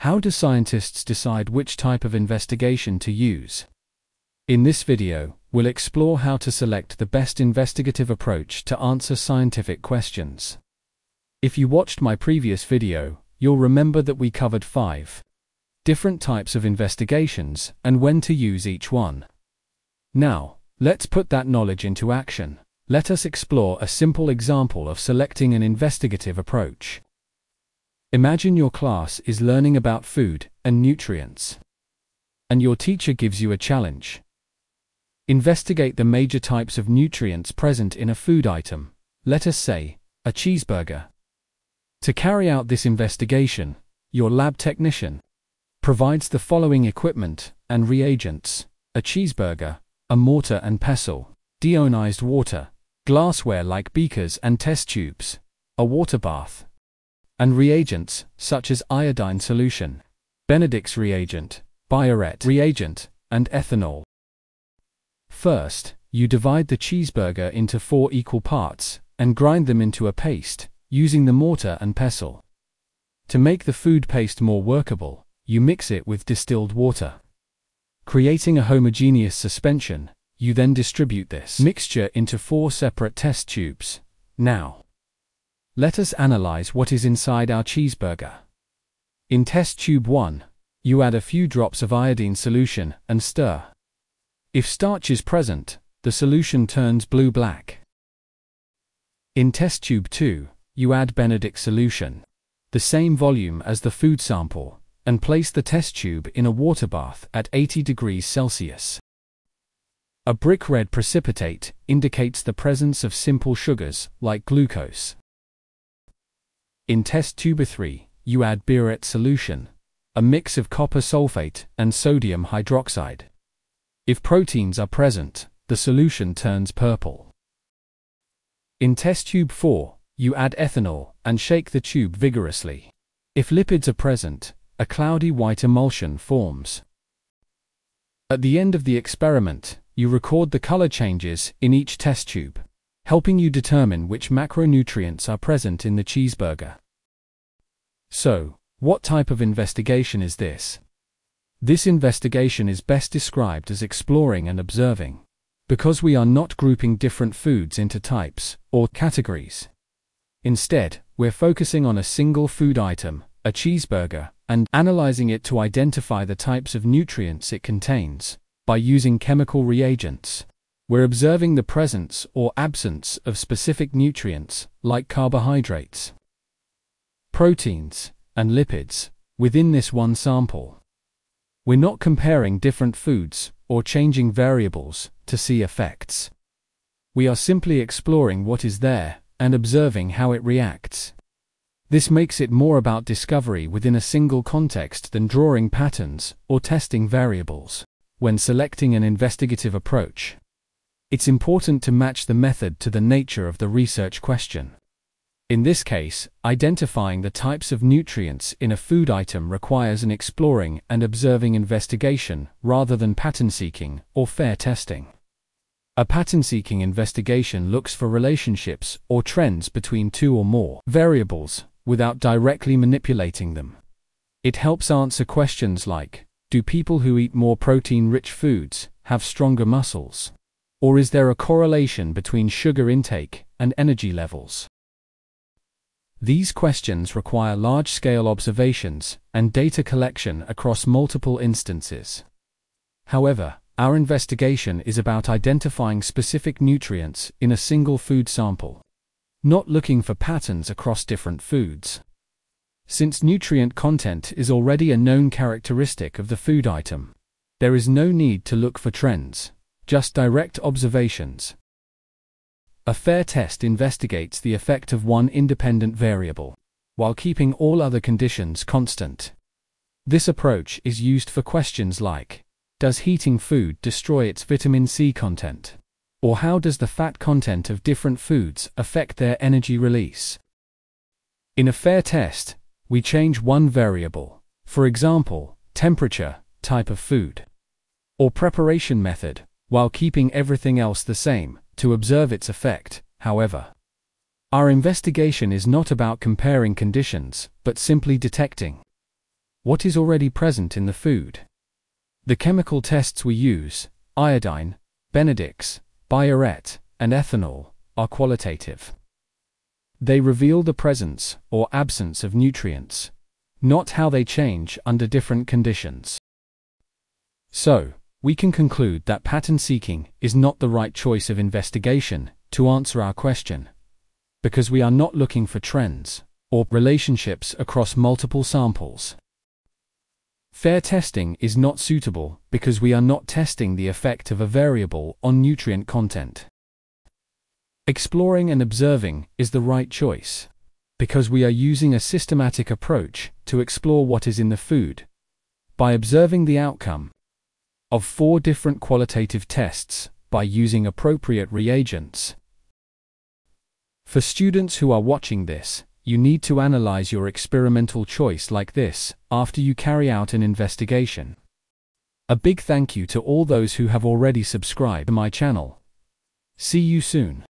How do scientists decide which type of investigation to use? In this video, we'll explore how to select the best investigative approach to answer scientific questions. If you watched my previous video, you'll remember that we covered five different types of investigations and when to use each one. Now, let's put that knowledge into action. Let us explore a simple example of selecting an investigative approach. Imagine your class is learning about food and nutrients. And your teacher gives you a challenge. Investigate the major types of nutrients present in a food item, let us say, a cheeseburger. To carry out this investigation, your lab technician provides the following equipment and reagents a cheeseburger, a mortar and pestle, deionized water, glassware like beakers and test tubes, a water bath, and reagents, such as iodine solution, Benedict's reagent, Biuret reagent, and ethanol. First, you divide the cheeseburger into four equal parts and grind them into a paste, using the mortar and pestle. To make the food paste more workable, you mix it with distilled water. Creating a homogeneous suspension, you then distribute this mixture into four separate test tubes. Now, let us analyze what is inside our cheeseburger. In test tube 1, you add a few drops of iodine solution and stir. If starch is present, the solution turns blue-black. In test tube 2, you add Benedict solution, the same volume as the food sample, and place the test tube in a water bath at 80 degrees Celsius. A brick red precipitate indicates the presence of simple sugars like glucose. In test tube 3, you add Biuret solution, a mix of copper sulfate and sodium hydroxide. If proteins are present, the solution turns purple. In test tube 4, you add ethanol and shake the tube vigorously. If lipids are present, a cloudy white emulsion forms. At the end of the experiment, you record the color changes in each test tube helping you determine which macronutrients are present in the cheeseburger. So, what type of investigation is this? This investigation is best described as exploring and observing, because we are not grouping different foods into types or categories. Instead, we're focusing on a single food item, a cheeseburger, and analyzing it to identify the types of nutrients it contains by using chemical reagents. We're observing the presence or absence of specific nutrients, like carbohydrates, proteins, and lipids, within this one sample. We're not comparing different foods or changing variables to see effects. We are simply exploring what is there and observing how it reacts. This makes it more about discovery within a single context than drawing patterns or testing variables. When selecting an investigative approach, it's important to match the method to the nature of the research question. In this case, identifying the types of nutrients in a food item requires an exploring and observing investigation rather than pattern seeking or fair testing. A pattern seeking investigation looks for relationships or trends between two or more variables without directly manipulating them. It helps answer questions like Do people who eat more protein rich foods have stronger muscles? Or is there a correlation between sugar intake and energy levels? These questions require large-scale observations and data collection across multiple instances. However, our investigation is about identifying specific nutrients in a single food sample, not looking for patterns across different foods. Since nutrient content is already a known characteristic of the food item, there is no need to look for trends, just direct observations. A fair test investigates the effect of one independent variable, while keeping all other conditions constant. This approach is used for questions like, does heating food destroy its vitamin C content? Or how does the fat content of different foods affect their energy release? In a fair test, we change one variable, for example, temperature, type of food, or preparation method, while keeping everything else the same, to observe its effect, however. Our investigation is not about comparing conditions, but simply detecting what is already present in the food. The chemical tests we use, iodine, Benedict's, Biuret, and ethanol, are qualitative. They reveal the presence or absence of nutrients, not how they change under different conditions. So, we can conclude that pattern seeking is not the right choice of investigation to answer our question, because we are not looking for trends or relationships across multiple samples. Fair testing is not suitable because we are not testing the effect of a variable on nutrient content. Exploring and observing is the right choice because we are using a systematic approach to explore what is in the food by observing the outcome of four different qualitative tests by using appropriate reagents. For students who are watching this, you need to analyze your experimental choice like this after you carry out an investigation. A big thank you to all those who have already subscribed to my channel. See you soon.